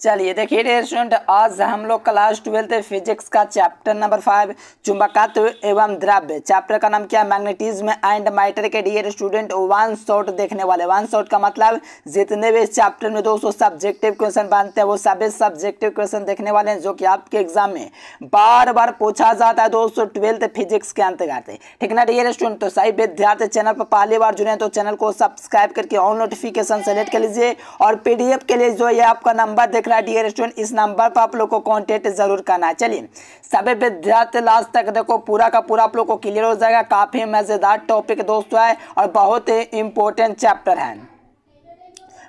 चलिए देखिए dear student आज हम लोग क्लास ट्वेल्थ फिजिक्स का चैप्टर नंबर फाइव चुंबकत्व एवं द्रव्य। चैप्टर का नाम क्या मैग्नेटिज्म एंड मैटर के डियर स्टूडेंट वन शॉट देखने वाले। वन शॉट का मतलब जितने भी इस चैप्टर में दोस्तों सब्जेक्टिव क्वेश्चन बनते हैं, वो सभी सब्जेक्टिव क्वेश्चन देखने वाले हैं, जो कि आपके एग्ज़ाम में बार बार पूछा जाता है दोस्तों ट्वेल्थ फिजिक्स के अंतर्गत। ठीक ना डियर स्टूडेंट तो सही विद्यार्थी चैनल पर पहली बार जुड़े तो चैनल को सब्सक्राइब करके ऑन नोटिफिकेशन सेलेक्ट कर लीजिए और पीडीएफ के लिए जो ये आपका नंबर देख है डियर स्टूडेंट इस नंबर पर आप लोग को कॉन्टेक्ट ज़रूर करना। चलिए, सभी विद्यार्थी लास्ट तक देखो, पूरा का पूरा आप लोग को क्लियर हो जाएगा। काफ़ी मज़ेदार टॉपिक दोस्तों है और बहुत ही इंपॉर्टेंट चैप्टर है।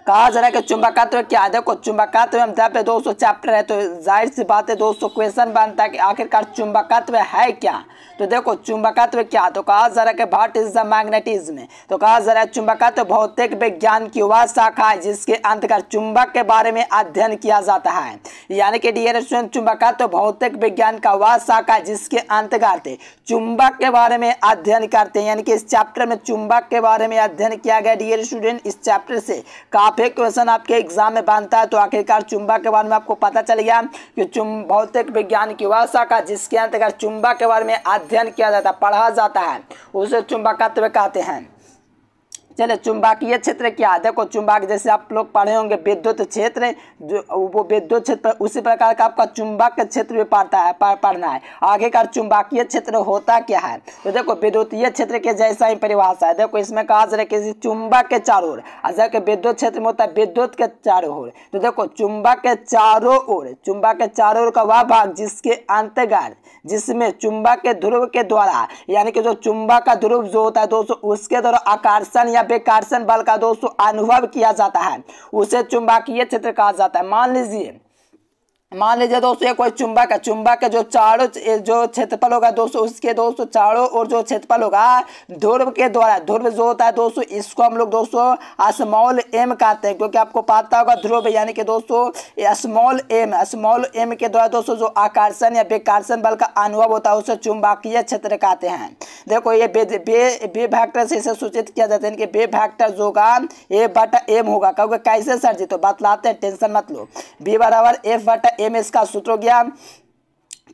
कहा जा रहा है कि चुंबकत्व क्या है? देखो चुंबकत्व एवं द्रव्य दोस्तों चैप्टर है तो ज़ाहिर सी बात है दोस्तों क्वेश्चन बनता है कि आखिरकार चुंबकत्व है क्या? तो देखो चुंबकत्व क्या? तो कहा जा रहा है कि व्हाट इज़ द मैग्नेटिज्म तो कहा जा रहा है चुंबकत्व भौतिक विज्ञान की वह शाखा है, जिसके अंतर्गत चुंबक के बारे में अध्ययन किया जाता है। यानी कि डियर स्टूडेंट चुंबकत्व भौतिक विज्ञान का वह शाखा है, जिसके अंतर्गत चुंबक के बारे में अध्ययन करते हैं। यानी कि इस चैप्टर में चुंबक के बारे में अध्ययन किया गया डियर स्टूडेंट इस चैप्टर से। काफ़ी क्वेश्चन आपके एग्ज़ाम में बांधता है तो आखिरकार चुंबक के बारे में आपको पता चल गया कि चुम भौतिक विज्ञान की वह शाखा जिसके अंतर्गत चुंबक के बारे में अध्ययन किया जाता पढ़ा जाता है, उसे चुंबकत्व कहते हैं। चले, चुंबकीय क्षेत्र क्या है देखो, चुंबक जैसे आप लोग पढ़े होंगे, विद्युत क्षेत्र, जो, वो विद्युत क्षेत्र, उसी प्रकार का आपका चुंबक क्षेत्र भी पढ़ता है पढ़ना है। आगे का चुंबकीय क्षेत्र होता क्या है? तो देखो, विद्युतीय क्षेत्र के जैसा ही परिभाषा है। देखो, इसमें कहा जा रहा है चुंबक के चारों ओर अगर विद्युत क्षेत्र में होता है, विद्युत के चारों ओर। तो देखो, चुंबक के चारों ओर, चुंबक के चारों ओर का वह भाग जिसके अंतर्गत, जिसमें चुंबक के ध्रुव के द्वारा, यानी कि जो चुंबक का ध्रुव जो होता है दोस्तों उसके द्वारा आकर्षण या बेकार्षण बल का दोस्तों अनुभव किया जाता है। उसे चुंबकीय क्षेत्र कहा जाता है। मान लीजिए मान लीजिए दोस्तों, ये कोई चुंबक है, चुंबक के जो चारों जो क्षेत्रफल होगा दोस्तों, उसके दोस्तों, चारों और जो क्षेत्रफल होगा, ध्रुव के द्वारा, ध्रुव जो होता है दोस्तों, इसको हम लोग दोस्तों स्मॉल एम कहते हैं, क्योंकि आपको पता होगा ध्रुव, यानी कि दोस्तों स्मॉल एम स्मॉल एम के द्वारा दोस्तों, जो आकर्षण या बेकार्षण बल का अनुभव होता है, उसे चुंबकीय क्षेत्र कहते हैं। देखो, ये बे फैक्टर से इसे सूचित किया जाता है कि बे फैक्टर जो होगा ए बटा एम होगा। क्योंकि कैसे सर जी तो बतलाते हैं, टेंशन मत लो। बी बराबर एफ़ बटा एमएस का सूत्र गया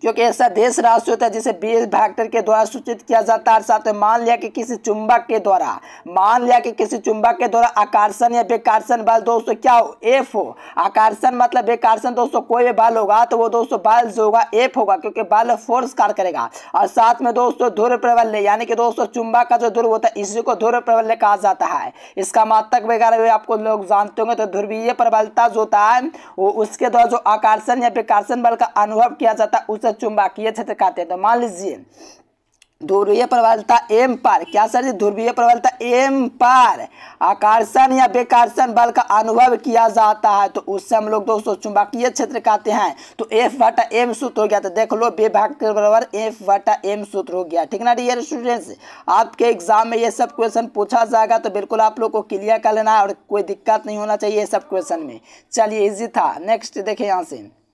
क्योंकि ऐसा देश राशि होता है जिसे बी फैक्टर के द्वारा सूचित किया जाता है साथ में मान लिया कि किसी चुंबक के द्वारा, मान लिया कि किसी चुंबक के द्वारा आकर्षण या बेकार्षण बल दोस्तों क्या हो? एफ़ हो। आकर्षण मतलब बेकार्षण दोस्तों कोई भी बल होगा तो वो दोस्तों बल जो होगा एफ़ होगा, क्योंकि बल फोर्स कार्य करेगा। और साथ में दोस्तों ध्रुव प्रबल्य, यानी कि दोस्तों चुंबक का जो ध्रुव होता है, इसी को ध्रुव प्रबल्य कहा जाता है। इसका मातक वगैरह आपको लोग जानते होंगे तो ध्रुवीय प्रबलता जो होता है, वो उसके द्वारा जो आकर्षण या बेकार्षण बल का अनुभव किया जाता है, उसे चुंबकीय क्षेत्र कहते हैं तो मान लीजिए ध्रुवीय प्रबलता एम पर। क्या सर जी, ध्रुवीय प्रबलता एम पर? आकर्षण या बेकार्षण बल का अनुभव किया जाता है तो उससे हम लोग दोस्तों चुंबकीय क्षेत्र कहते हैं। तो एफ़ बटा एम सूत्र हो गया तो देख लो बे भाग के बराबर एफ़ बटा एम सूत्र हो गया। ठीक ना डियर स्टूडेंट्स आपके एग्ज़ाम में ये सब क्वेश्चन पूछा जाएगा तो बिल्कुल आप लोग को क्लियर कर लेना और कोई दिक्कत नहीं होना चाहिए ये सब क्वेश्चन में। चलिए इजी था। नेक्स्ट देखिए यहाँ से।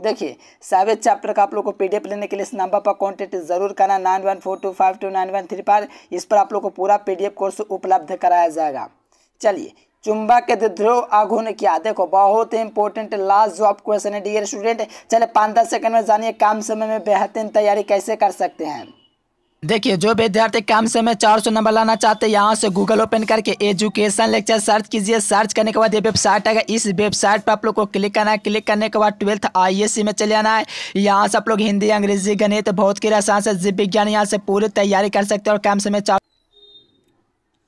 देखिए सावे चैप्टर का आप लोग को पीडीएफ लेने के लिए इस नंबर पर कॉन्टेक्ट ज़रूर करना, nine one four two five two nine one three five. इस पर आप लोग को पूरा पीडीएफ कोर्स उपलब्ध कराया जाएगा। चलिए चुंबक के ध्रुव ने किया। देखो, बहुत ही इंपॉर्टेंट लास्ट जो आप क्वेश्चन है डियर स्टूडेंट चले पाँच दस सेकंड में जानिए, काम समय में बेहतरीन तैयारी कैसे कर सकते हैं। देखिए, जो विद्यार्थी कम समय चार सौ नंबर लाना चाहते हैं, यहाँ से गूगल ओपन करके एजुकेशन लेक्चर सर्च कीजिए। सर्च करने के बाद ये वेबसाइट आएगा। इस वेबसाइट पर आप लोग को क्लिक करना है। क्लिक करने के बाद ट्वेल्थ आईएससी में चले आना है। यहाँ से आप लोग हिंदी, अंग्रेज़ी, गणित बहुत की रसायन से जीव विज्ञान, यहाँ से पूरी तैयारी कर सकते हैं और कम समय चार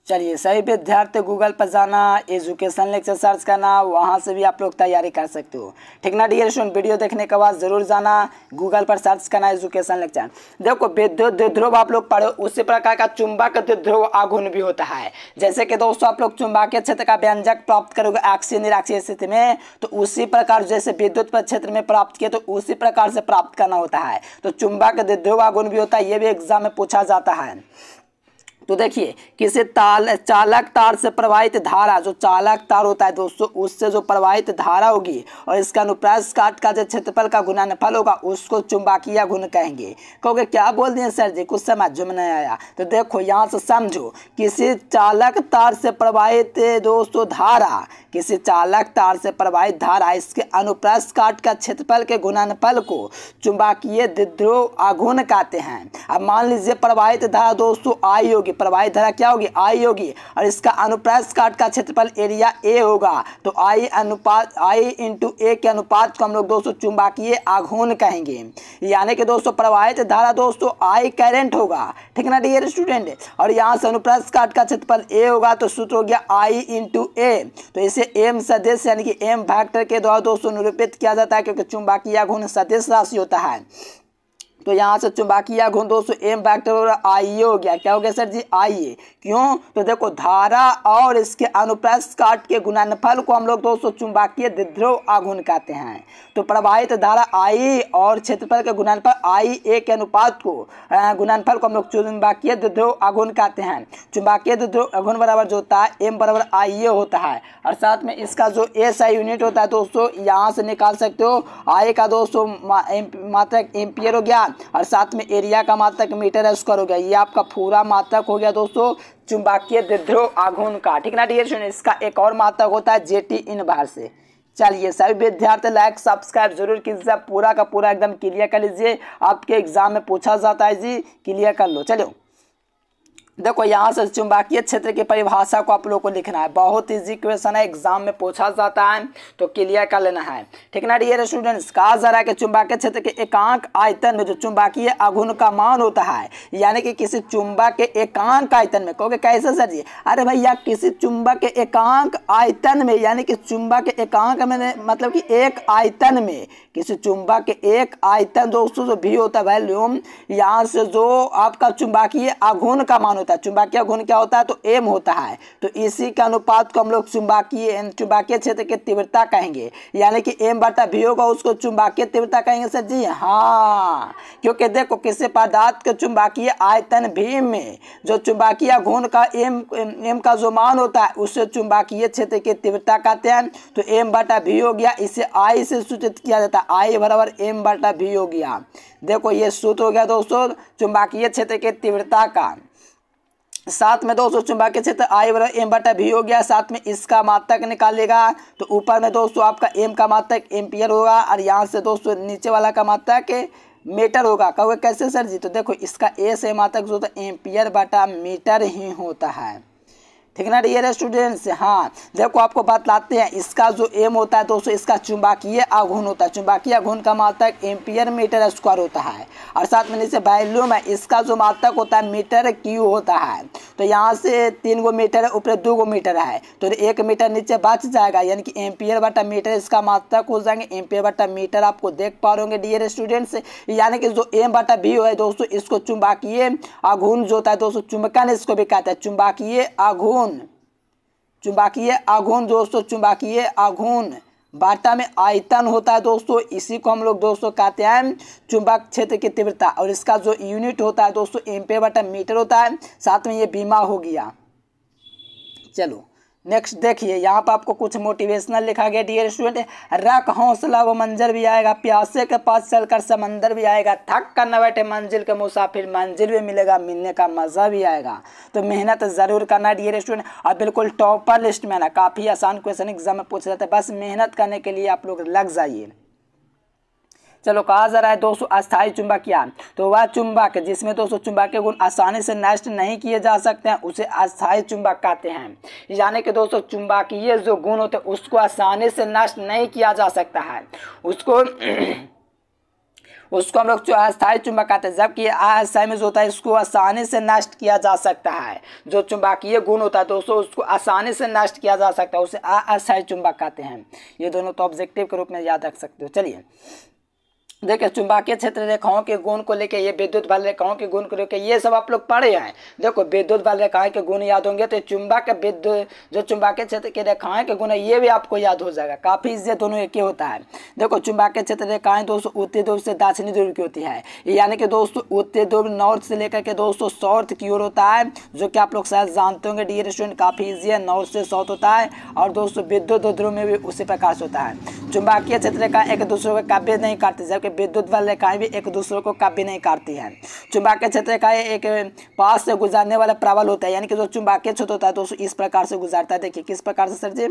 चलिए, सही विद्यार्थी गूगल पर जाना एजुकेशन लेक्चर सर्च करना, वहाँ से भी आप लोग तैयारी कर सकते हो। ठीक ना डियर स्टूडेंट वीडियो देखने के बाद ज़रूर जाना गूगल पर सर्च करना एजुकेशन लेक्चर देखो, विद्युत ध्रुव आप लोग पढ़ो, उसी प्रकार का चुंबक ध्रुव आघूर्ण भी होता है। जैसे कि दोस्तों, आप लोग चुंबकीय क्षेत्र का व्यंजक प्राप्त करोगे, अक्षीय निराक्षीय स्थिति में तो उसी प्रकार जैसे विद्युत क्षेत्र में प्राप्त किए तो उसी प्रकार से प्राप्त करना होता है। तो चुंबक ध्रुव आघूर्ण भी होता है, ये भी एग्ज़ाम में पूछा जाता है। तो देखिए, किसी ताल, चालक तार से प्रवाहित धारा, जो चालक तार होता है दोस्तों, उससे जो प्रवाहित धारा होगी और इसका अनुप्रस्थ काट का जो क्षेत्रफल का गुणनफल होगा, उसको चुंबकीय गुण कहेंगे। कहोगे, क्या बोल दिए सर जी? कुछ समझ में नहीं आया। तो देखो, यहाँ से समझो, किसी चालक तार से प्रवाहित दोस्तों धारा किसी चालक तार से प्रवाहित धारा इसके अनुप्रस्थ काट का क्षेत्रफल के गुणनफल को चुंबकीय द्विध्रुव आघूर्ण कहते हैं। अब मान लीजिए प्रवाहित धारा दोस्तों आई होगी प्रवाहित धारा क्या होगी? आई होगी और इसका अनुप्रस्थ काट का क्षेत्रफल एरिया ए होगा। तो आई अनुपात आई इंटू ए के अनुपात को हम लोग दोस्तों चुंबकीय आघूर्ण कहेंगे। यानी कि दोस्तों प्रवाहित धारा दोस्तों आई करेंट होगा। ठीक ना डियर स्टूडेंट और यहाँ से अनुप्रस्थ काट का क्षेत्रफल ए होगा तो सूत्र हो गया आई इंटू ए तो इसे एम सदस्य यानी कि एम फैक्टर के द्वारा दोस्तों निरूपित किया जाता है, क्योंकि चुंबकीय गुण सदस्य राशि होता है। तो यहाँ से चुंबकीय गुण दोस्तों एम फैक्टर आई हो गया। क्या हो गया सर जी? आई क्यों? तो देखो, धारा और इसके अनुप्रस्थ काट के गुणनफल को हम लोग, दोस्तों, चुंबकीय द्विध्रुव आघूर्ण कहते हैं। तो प्रवाहित धारा आई और क्षेत्रफल के गुणनफल आई ए के अनुपात को गुणनफल को हम लोग चुंबकीय द्विध्रुव आघूर्ण कहते हैं। चुंबकीय द्विध्रुव आघूर्ण बराबर जो होता है एम बराबर आई ए होता है। और साथ में इसका जो एस आई यूनिट होता है, दोस्तों, यहाँ से निकाल सकते हो। आई का, दोस्तों मात्रक एम्पियर हो गया। और साथ में एरिया का मात्रक मीटर स्क्वायर हो गया ये आपका पूरा मात्रक हो गया दोस्तों, चुंबकीय द्विध्रुव आघूर्ण का। ठीक ना डियर इसका एक और मात्रक होता है जेटी इन बाहर से। चलिए, सभी विद्यार्थी लाइक सब्सक्राइब ज़रूर कीजिए। पूरा का पूरा एकदम क्लियर कर लीजिए। आपके एग्ज़ाम में पूछा जाता है जी क्लियर कर लो। चलो देखो, यहाँ से चुंबकीय क्षेत्र की परिभाषा को आप लोगों को लिखना है। बहुत इजी क्वेश्चन है एग्ज़ाम में पूछा जाता है तो क्लियर कर लेना है। ठीक ना डियर स्टूडेंट्स कहा जा रहा है कि चुंबकीय क्षेत्र के एकांक आयतन में जो चुंबकीय आघूर्ण का मान होता है, यानी कि किसी चुंबक के एकांक आयतन में, कहोगे कैसे सर जी? अरे भैया, किसी चुंबक के एकांक आयतन में, यानी कि चुंबक के एकांक में मतलब कि एक आयतन में किसी चुंबक के एक आयतन दोस्तों जो भी होता है वैल्यूम यहाँ से जो आपका चुंबकीय आघूर्ण का मान होता है, चुंबकीय गुण क्या होता है? तो एम होता है। तो इसी के अनुपात को हम लोग चुंबकीय चुंबकीय क्षेत्र की तीव्रता कहेंगे। यानी कि एम बटा भी होगा, उसको चुंबकीय तीव्रता कहेंगे सर जी। हाँ क्योंकि देखो, किसी पदार्थ के चुंबकीय आयतन भी में जो चुंबकीय गुण का एम एम का जो मान होता है उससे चुंबकीय क्षेत्र की तीव्रता कहते हैं। तो एम बटा भी हो गया, इसे आई से सूचित किया जाता है आई बराबर एम बटा भी हो गया। देखो ये सूत्र हो गया दोस्तों, चुंबकीय क्षेत्र की तीव्रता का। साथ में दोस्तों, चुंबकीय क्षेत्र आई बराबर एम बटा भी हो गया। साथ में इसका मात्रक निकालेगा। तो ऊपर में दोस्तों, आपका एम का मात्रक एम्पियर होगा और यहाँ से दोस्तों, नीचे वाला का मात्रक मीटर होगा। कहोगे कैसे सर जी? तो देखो, इसका ए से मात्रक जो होता है एम्पियर बटा मीटर ही होता है। ठीक ना डियर स्टूडेंट्स हाँ देखो आपको बतलाते हैं, इसका जो एम होता है दोस्तों, इसका चुंबकीय आघूर्ण होता है। चुंबकीय आघूर्ण का मात्रक एम्पियर मीटर स्क्वायर होता है। और साथ में नीचे वैल्यूम है इसका जो मात्रक होता है मीटर क्यू होता है। तो यहाँ से तीन गो मीटर है, ऊपर दो गो मीटर है। तो एक मीटर नीचे बच जाएगा, यानी कि एम्पियर बटा मीटर इसका मात्रक हो जाएँगे। एम्पियर बटा मीटर आपको देख पा रहे होंगे डियर स्टूडेंट्स यानी कि जो एम बटा भी है दोस्तों, इसको चुंबकीय आघूर्ण जो होता है दोस्तों, चुंबकन इसको भी कहते हैं। चुंबकीय आघूर्ण आघूर्ण चुंबकीय आघोन दोस्तों चुंबकीय आघोन। वार्ता में आयतन होता है दोस्तों, इसी को हम लोग दोस्तों कहते हैं चुंबक क्षेत्र की तीव्रता। और इसका जो यूनिट होता है दोस्तों एम्पे बटा मीटर होता है, साथ में ये बीमा हो गया। चलो। नेक्स्ट देखिए, यहाँ पर आपको कुछ मोटिवेशनल लिखा गया डियर स्टूडेंट रख हौसला, वो मंजिल भी आएगा, प्यासे के पास चलकर समंदर भी आएगा थक कर न बैठे मंजिल के मुसाफिर, मंजिल भी मिलेगा, मिलने का मज़ा भी आएगा। तो मेहनत ज़रूर करना डियर स्टूडेंट और बिल्कुल टॉपर लिस्ट में ना काफ़ी आसान क्वेश्चन एग्ज़ाम में पूछ जाता है, बस मेहनत करने के लिए आप लोग लग जाइए। चलो कहा जा रहा है दोस्तों अस्थायी चुंबक क्या तो वह चुंबक, जिसमें दोस्तों चुंबक के गुण आसानी से नष्ट नहीं किए जा सकते हैं, उसे अस्थायी चुंबक कहते हैं। यानी कि दोस्तों, चुंबकीय जो गुण होते हैं, उसको आसानी से नष्ट नहीं किया जा सकता है। उसको उसको हम लोग अस्थायी चुंबक कहते हैं, जबकि अस्थायी में जो होता है इसको आसानी से नष्ट किया जा सकता है। जो चुंबकीय गुण होता है, दोस्तों, उसको आसानी से नष्ट किया जा सकता है, उसे अस्थायी चुंबक कहते हैं। ये दोनों तो ऑब्जेक्टिव के रूप में याद रख सकते हो। चलिए। देखिए, चुंबकीय क्षेत्र रेखाओं के गुण को लेके, ये विद्युत बल रेखाओं के गुण को लेके, ये सब आप लोग पढ़े हैं। देखो, विद्युत बल रेखाएँ के गुण याद होंगे? तो चुंबक विद्युत जो चुंबकीय क्षेत्र के रेखाएँ के गुण है, ये भी आपको याद हो जाएगा। काफ़ी इज़्ज़त दोनों एक ही होता है। देखो, चुंबकीय क्षेत्र रेखाएँ दोस्तों उत्तर ध्रुव से दक्षिणी ध्रुव की होती है। यानी कि दोस्तों उत्तर ध्रुव नॉर्थ से लेकर के दोस्तों साउथ की ओर होता है, जो कि आप लोग शायद जानते होंगे डियर स्टूडेंट काफ़ी ईजी है नॉर्थ से साउथ होता है, और दोस्तों विद्युत ध्रुव में भी उसी प्रकार से होता है। चुंबकीय क्षेत्र का एक दूसरे को काव्य नहीं करते जबकि विद्युत बल रेखाएँ भी एक दूसरे को काव्य नहीं काटती हैं। चुंबकीय क्षेत्र का एक पास से गुजरने वाला प्रबल होता है, यानी कि जो चुंबकीय क्षेत्र होता है तो इस प्रकार से गुजरता है। देखिए, किस प्रकार से, सर जी?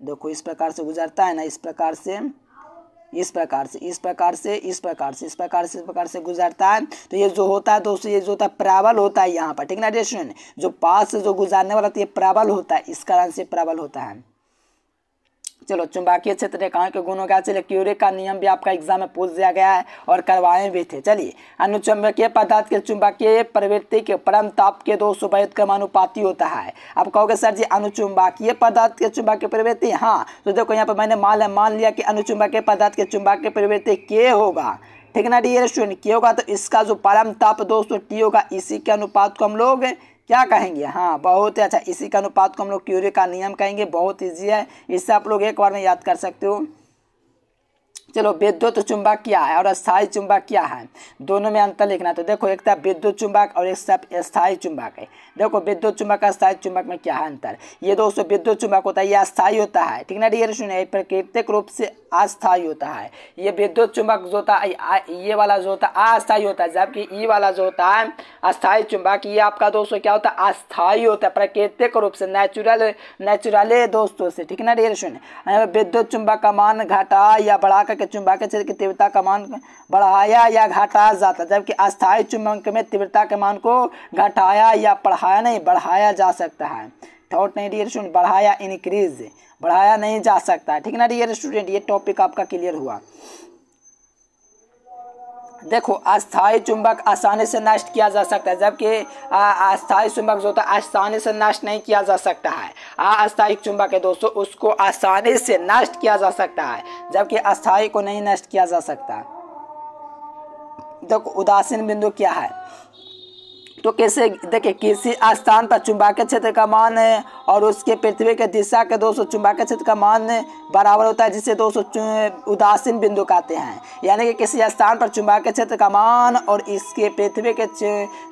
देखो, इस प्रकार से गुजरता है ना, इस प्रकार से, इस प्रकार से, इस प्रकार से, इस प्रकार से, इस प्रकार से, इस प्रकार से गुजरता है। तो ये जो होता है दोस्तों ये जो होता है, प्रबल होता है यहाँ पर, ठीक ना स्टूडेंट जो पास से जो गुजरने वाला तो ये प्रबल होता है, इस कारण से प्रबल होता है। चलो चुंबकीय क्षेत्र रेखाओं के गुणों का चलिए क्यूरे का नियम भी आपका एग्ज़ाम में पूछ दिया गया है और करवाए भी थे। चलिए अनुचुंबकीय पदार्थ के चुंबकीय प्रवृत्ति के परम ताप के दो सौ क्रमानुपाती होता है। आप कहोगे, सर जी अनुचुंबकीय पदार्थ के चुंबकीय प्रवृत्ति? हाँ तो देखो, यहाँ पर मैंने मान मान लिया कि अनुचुंबकीय पदार्थ के चुंबकीय प्रवृत्ति के होगा। ठीक ना डी स्टूडेंट के होगा तो इसका जो परम ताप दोस्तों टी होगा, इसी के अनुपात को हम लोग क्या कहेंगे? हाँ बहुत ही अच्छा। इसी का अनुपात को हम लोग क्यूरे का नियम कहेंगे, बहुत ईजी है। इससे आप लोग एक बार में याद कर सकते हो। चलो विद्युत चुंबक क्या है और अस्थायी चुंबक क्या है? दोनों में अंतर लिखना तो देखो एक था विद्युत चुंबक और एक सब अस्थायी चुंबक है। देखो विद्युत चुंबक अस्थायी चुंबक में क्या है अंतर? ये दोस्तों विद्युत चुंबक होता है, ये अस्थायी होता है, ठीक ना डियर सुनिए प्राकृतिक रूप से अस्थायी होता है। ये विद्युत चुंबक जो होता है ये वाला जो होता है, अस्थायी होता है, जबकि ई वाला जो होता है, अस्थायी चुंबक, ये आपका दोस्तों क्या होता है, अस्थायी होता है, प्राकृतिक रूप से नेचुरल नेचुरल दोस्तों से, ठीक ना डियर सुनिए विद्युत चुंबक का मान घटा या बढ़ा करके चुंबकीय क्षेत्र की तीव्रता का मान बढ़ाया या घटाया जाता है जबकि अस्थायी चुंबक में तीव्रता के मान को घटाया या बढ़ाया नहीं, बढ़ाया जा सकता है। थॉट नहीं डियर स्टूडेंट, बढ़ाया इनक्रीज बढ़ाया नहीं जा सकता। ठीक ना डियर स्टूडेंट? ये टॉपिक आपका क्लियर हुआ। देखो अस्थाई चुंबक आसानी से नष्ट किया जा सकता है, जबकि अस्थाई चुंबक जो होता है, आसानी से नष्ट नहीं किया जा सकता है। अस्थायी चुंबक है दोस्तों, उसको आसानी से नष्ट किया जा सकता है, जबकि अस्थाई को नहीं नष्ट किया जा सकता। देखो, उदासीन बिंदु क्या है? तो कैसे, देखिए, किसी स्थान पर चुंबकीय क्षेत्र का मान है और उसके पृथ्वी के दिशा के दो सौ चुंबकीय क्षेत्र का मान बराबर होता है, जिसे दो सौ उदासीन बिंदु कहते हैं। यानी कि किसी स्थान पर चुंबकीय क्षेत्र का मान और इसके पृथ्वी के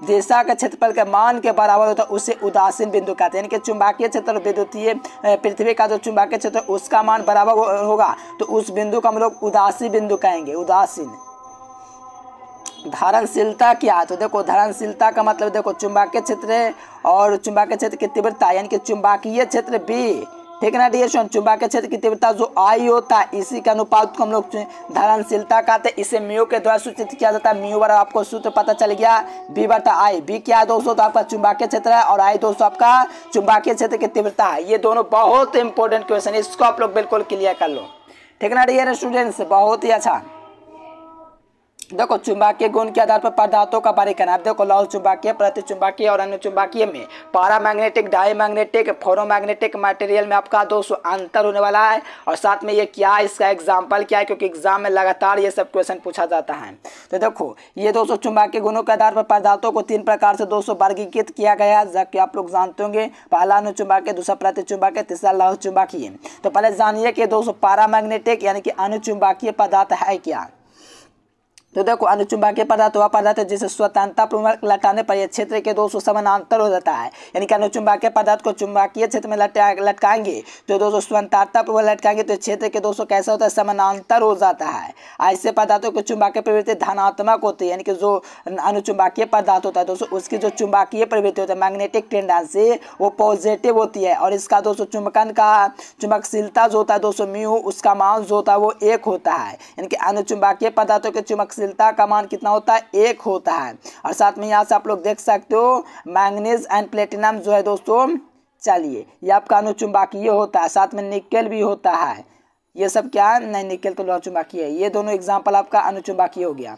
दिशा के क्षेत्रफल के मान के बराबर होता है, उसे उदासीन बिंदु कहते हैं। यानी कि चुंबकीय क्षेत्र और विद्युतीय पृथ्वी का जो चुंबकीय क्षेत्र, उसका मान बराबर होगा। तो उस बिंदु को हम लोग उदासी बिंदु कहेंगे, उदासीन। धारणशीलता क्या है तो देखो, धारणशीलता का मतलब देखो, चुंबकीय क्षेत्र और चुंबकीय क्षेत्र की तीव्रता, यानी कि चुंबकीय क्षेत्र भी। ठीक ना डियर सुन चुंबकीय क्षेत्र की तीव्रता जो आई होता है इसी के अनुपात को हम लोग धारणशीलता कहते हैं। इसे म्यू के द्वारा सूचित किया जाता है। म्यू बराबर आपको सूत्र पता चल गया। बी बटा आई बी क्या है दोस्तों तो आपका? चुंबकीय क्षेत्र है और आई दोस्तों आपका चुंबकीय क्षेत्र की तीव्रता है। ये दोनों बहुत इंपॉर्टेंट क्वेश्चन है। इसको आप लोग बिल्कुल क्लियर कर लो। ठीक ना डियर स्टूडेंट्स बहुत ही अच्छा। देखो, चुंबकीय गुण के आधार पर पदार्थों का वर्गीकरण आप देखो लौह चुंबकीय, प्रति चुंबकीय और अन्य चुंबकीय में paramagnetic diamagnetic ferromagnetic material में आपका दो सौ अंतर होने वाला है। और साथ में ये क्या इसका एग्ज़ाम्पल क्या है? क्योंकि एग्ज़ाम में लगातार ये सब क्वेश्चन पूछा जाता है। तो देखो, ये दो चुंबकीय गुणों के आधार पर पदार्थों को तीन प्रकार से दो वर्गीकृत किया गया है। जबकि आप लोग जानते होंगे, पहला अनुचुंबकीय दूसरा प्रति चुंबकीय, तीसरा लौह चुंबकीय। तो पहले जानिए कि दोस्तों पारा मैग्नेटिक यानी कि अनुचुंबकीय पदार्थ है क्या? तो देखो अनुचुंबकीय पदार्थ वह पदार्थ जिसे स्वतंत्रता पूर्वक लटाने पर यह क्षेत्र के दो समानांतर हो जाता है। यानी कि अनुचुंबकीय पदार्थ को चुंबकीय क्षेत्र में लटा लटकाएँगे तो दो स्वतंत्रता पूर्वक लटकाएँगे तो क्षेत्र के दो कैसा होता है? समानांतर हो जाता है। ऐसे पदार्थों की चुंबकीय प्रवृत्ति धनात्मक होती है। यानी कि जो अनुचुंबकीय पदार्थ होता है दोस्तों उसकी जो चुंबकीय प्रवृत्ति होती है मैग्नेटिक टेंडेंसी वो पॉजिटिव होती है। और इसका दोस्तों चुंबकन का चुंबकशीलता जो होता है दोस्तों म्यू उसका मान जो होता है, वो एक होता है। यानी कि अनुचुंबकीय पदार्थों के चुंबक गतिशीलता का मान कितना होता है? एक होता है। और साथ में यहाँ से आप लोग देख सकते हो, मैंगनीज एंड प्लेटिनम जो है दोस्तों, चलिए, ये आपका अनुचुंबकीय होता है, साथ में निकल भी होता है। ये सब क्या है? नहीं, निकल तो चुंबकीय है। ये दोनों एग्ज़ाम्पल आपका अनुचुंबकीय हो गया।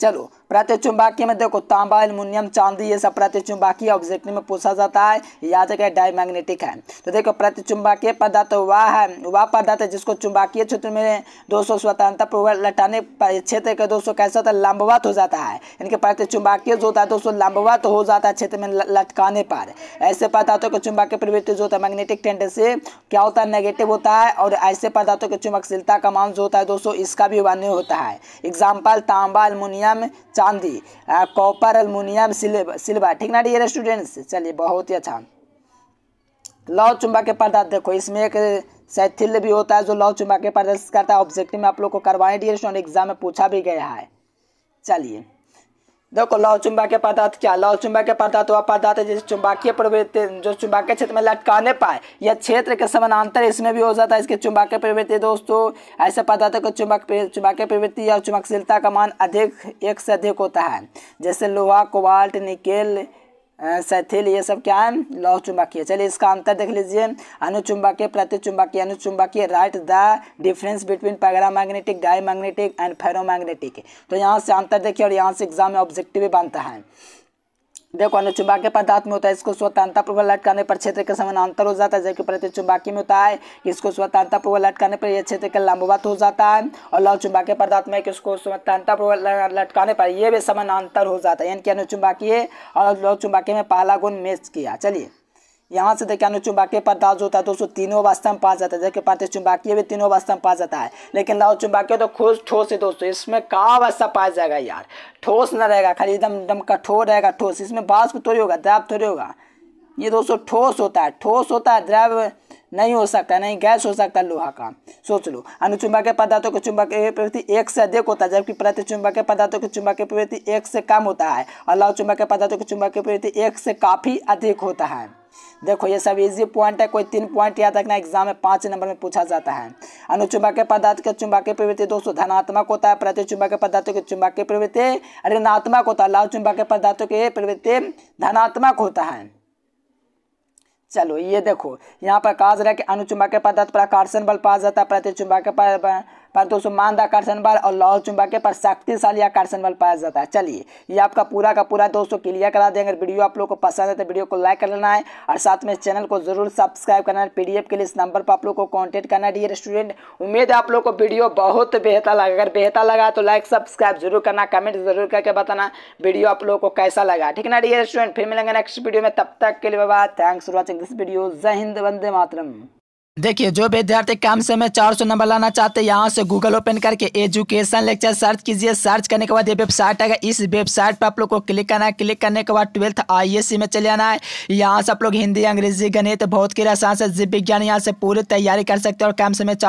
चलो प्रतिचुंबकीय में देखो, तांबा, एल्यूमिनियम, चांदी, ये सब प्रतिचुंबकीय ऑब्जेक्टिव में पूछा जाता है। याद है डायमैग्नेटिक है। तो देखो प्रतिचुंबकीय पदार्थ वह है, वह पदार्थ है जिसको चुंबकीय क्षेत्र में दो सौ स्वतंत्रता लटाने क्षेत्र के दो सौ कैसे होता है, लंबवत हो जाता है। इनके प्रतिचुंबकीय जो होता है, दो सौ लंबवत हो जाता है क्षेत्र में लटकाने पर। ऐसे पदार्थों के चुंबकीय प्रवृत्ति जो होता है मैग्नेटिक टेंडेंसी क्या होता है नेगेटिव होता है, और ऐसे पदार्थों की चुंबकशीलता का मान जो होता है दोस्तों इसका भी वन होता है। एग्ज़ाम्पल तांबा, एल्यूमिनियम चांदी कॉपर अल्मोनियम सिल्वर, ठीक ना डियर स्टूडेंट्स चलिए, बहुत ही अच्छा। लौ चुंबक के पदार्थ देखो, इसमें एक शैथिल्य भी होता है जो लौ चुंबक के पदार्थ करता है। ऑब्जेक्टिव में आप लोग को करवाए डियर स्टूडेंट एग्ज़ाम में पूछा भी गया है। चलिए। देखो लौ चुंबकीय पदार्थ क्या? लौ के पदार्थ वह पदार्थ है, जिसे चुंबकीय प्रवृत्ति, जो चुंबकीय क्षेत्र में लटकाने पाए, या क्षेत्र के समानांतर इसमें भी हो जाता है, इसके चुंबकीय प्रवृत्ति। दोस्तों, ऐसे पदार्थों को चुंबक चुंबकीय प्रवृत्ति या चुंबकशीलता का मान अधिक, एक से अधिक होता है, जैसे लोहा, कोबाल्ट, निकेल सैथिल, ये सब क्या है? लौह चुंबकीय। चलिए इसका अंतर देख लीजिए। अनुचुंबकीय प्रतिचुंबकीय अनुचुंबकीय right the difference between paramagnetic diamagnetic and ferromagnetic तो यहाँ से अंतर देखिए और यहाँ से एग्ज़ाम में ऑब्जेक्टिव बनता है। देखो अनुचुंबकीय पदार्थ में होता है, इसको स्वतंत्रता पूर्वक लटकाने पर क्षेत्र के समानांतर हो जाता है, जबकि प्रतिचुंबकीय में होता है, इसको स्वतंत्रता पूर्व लटकाने पर यह क्षेत्र के लंबवत हो जाता है, और लव के पदार्थ में इसको स्वतंत्रता पूर्व लटकाने पर यह भी समानांतर हो जाता है, यानी कि अनुचुंबकीय और लव चुंबकीय में पहला गुण मेच किया। चलिए। यहाँ से देखिए अनुचुंबकीय पदार्थ होता है तो उसको तीनों अवस्था में पा जाता है। जबकि प्रति चुंबकीय भी तीनों अवस्था में पा जाता है। लेकिन लव चुंबकीय तो खुश ठोस है दोस्तों, इसमें का अवस्था पाया जाएगा यार? ठोस न रहेगा, खाली एकदम एकदम कठोर रहेगा ठोस। इसमें बाष्प थोड़ी होगा द्रव थोड़ी होगा। ये दोस्तों ठोस होता है, ठोस होता है, द्रव नहीं हो सकता, नहीं गैस हो सकता लोहा का। सोच लो अनुचुंबकीय पदार्थों की चुंबकीय प्रवृत्ति एक से अधिक होता है, जबकि प्रति चुंबकीय पदार्थों की चुंबकीय प्रवृत्ति एक से कम होता है। और लव चुंबकीय पदार्थों की चुंबकीय प्रवृत्ति एक से काफ़ी अधिक होता है। देखो, ये सब इजी पॉइंट है, कोई तीन पॉइंट याद रखना एग्ज़ाम में पाँच नंबर में पूछा जाता है। अनुचुंबकीय पदार्थ के चुंबकीय प्रवृत्ति दोस्तों, धनात्मक होता है प्रति चुंबकीय पदार्थों की चुंबकीय प्रवृत्ति ऋणात्मक होता है लाभ चुंबकीय पदार्थों की प्रवृत्ति धनात्मक होता है। चलो, ये देखो, यहाँ पर कहा जा रहा है कि अनुचुंबकीय पदार्थ पर आकर्षण बल पाया जाता है प्रति दोस्तों मानद आकर्षण बल और लौह चुंबकीय पर शक्तिशाली आकर्षण बल पाया जाता है। चलिए, ये आपका पूरा का पूरा दोस्तों क्लियर करा देंगे वीडियो आप लोग को पसंद है तो वीडियो को लाइक कर लेना है और साथ में चैनल को ज़रूर सब्सक्राइब करना है। पीडीएफ के लिए इस नंबर पर आप लोग को कॉन्टेक्ट करना डियर स्टूडेंट, उम्मीद है आप लोग को वीडियो बहुत बेहतर लगा। अगर बेहतर लगा तो लाइक, सब्सक्राइब ज़रूर करना, कमेंट ज़रूर करके बताना वीडियो आप लोग को कैसा लगा। ठीक ना, डियर स्टूडेंट? फिर मिलेंगे नेक्स्ट वीडियो में। तब तक के लिए bye thanks for watching this video जय हिंद, वंदे मातरम। देखिए, जो विद्यार्थी कम से समय चार सौ नंबर लाना चाहते हैं, यहाँ से गूगल ओपन करके एजुकेशन लेक्चर सर्च कीजिए। सर्च करने के बाद ये वेबसाइट आएगा। इस वेबसाइट पर आप लोग को क्लिक करना है। क्लिक करने के बाद ट्वेल्थ आईएससी में चले आना है। यहाँ से आप लोग हिंदी, अंग्रेज़ी, गणित बहुत की रसायन से जीव विज्ञान, यहाँ से पूरी तैयारी कर सकते हैं और कम समय चार